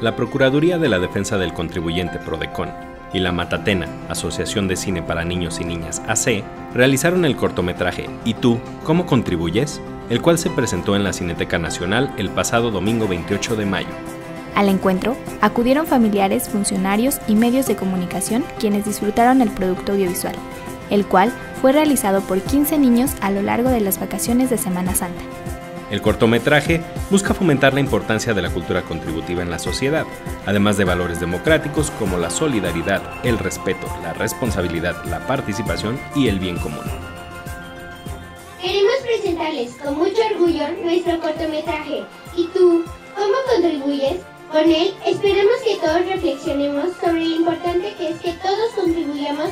la Procuraduría de la Defensa del Contribuyente Prodecon y la Matatena, Asociación de Cine para Niños y Niñas AC, realizaron el cortometraje ¿Y tú, cómo contribuyes?, el cual se presentó en la Cineteca Nacional el pasado domingo 28 de mayo. Al encuentro acudieron familiares, funcionarios y medios de comunicación quienes disfrutaron el producto audiovisual, el cual fue realizado por 15 niños a lo largo de las vacaciones de Semana Santa. El cortometraje busca fomentar la importancia de la cultura contributiva en la sociedad, además de valores democráticos como la solidaridad, el respeto, la responsabilidad, la participación y el bien común. Queremos presentarles con mucho orgullo nuestro cortometraje. ¿Y tú, cómo contribuyes? Con él esperamos que todos reflexionemos sobre lo importante que es que todos contribuyamos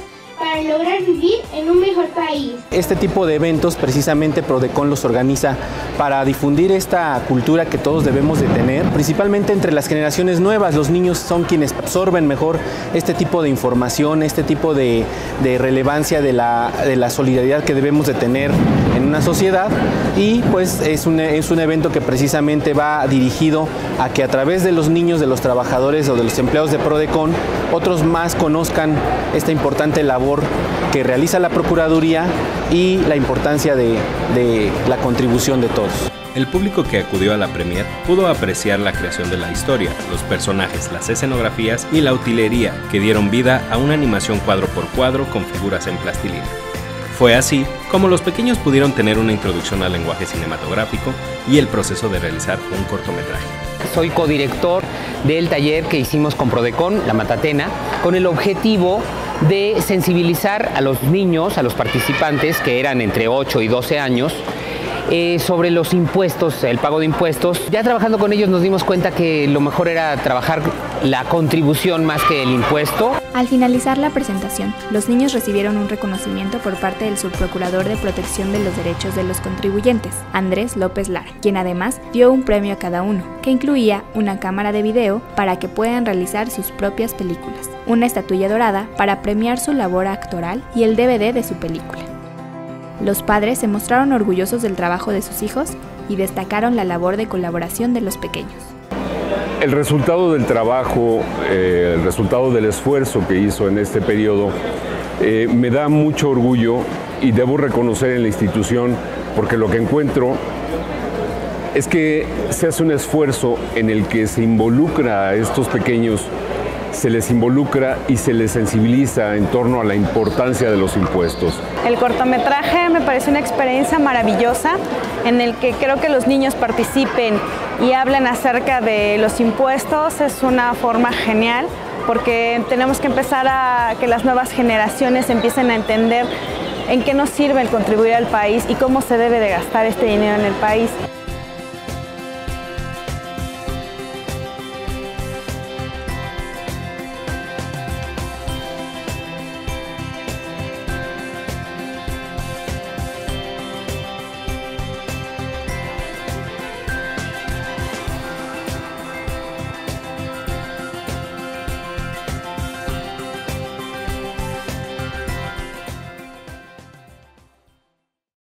lograr vivir en un mejor país. Este tipo de eventos precisamente Prodecon los organiza para difundir esta cultura que todos debemos de tener, principalmente entre las generaciones nuevas. Los niños son quienes absorben mejor este tipo de información, este tipo de, relevancia de la, solidaridad que debemos de tener en una sociedad y pues es un evento que precisamente va dirigido a que a través de los niños, de los trabajadores o de los empleados de Prodecon, otros más conozcan esta importante labor que realiza la Procuraduría y la importancia de, de la contribución de todos. El público que acudió a la premier pudo apreciar la creación de la historia, los personajes, las escenografías y la utilería que dieron vida a una animación cuadro por cuadro con figuras en plastilina. Fue así como los pequeños pudieron tener una introducción al lenguaje cinematográfico y el proceso de realizar un cortometraje. Soy codirector del taller que hicimos con Prodecon, la Matatena, con el objetivo de sensibilizar a los niños, a los participantes, que eran entre 8 y 12 años, eh, sobre los impuestos, el pago de impuestos. Ya trabajando con ellos nos dimos cuenta que lo mejor era trabajar la contribución más que el impuesto. Al finalizar la presentación, los niños recibieron un reconocimiento por parte del subprocurador de protección de los derechos de los contribuyentes, Andrés López Lara, quien además dio un premio a cada uno, que incluía una cámara de video para que puedan realizar sus propias películas, una estatuilla dorada para premiar su labor actoral y el DVD de su película. Los padres se mostraron orgullosos del trabajo de sus hijos y destacaron la labor de colaboración de los pequeños. El resultado del trabajo, eh, el resultado del esfuerzo que hizo en este periodo, eh, me da mucho orgullo y debo reconocer en la institución porque lo que encuentro es que se hace un esfuerzo en el que se involucra a estos pequeños se les involucra y se les sensibiliza en torno a la importancia de los impuestos. El cortometraje me parece una experiencia maravillosa en el que creo que los niños participen y hablen acerca de los impuestos es una forma genial porque tenemos que empezar a que las nuevas generaciones empiecen a entender en qué nos sirve el contribuir al país y cómo se debe de gastar este dinero en el país.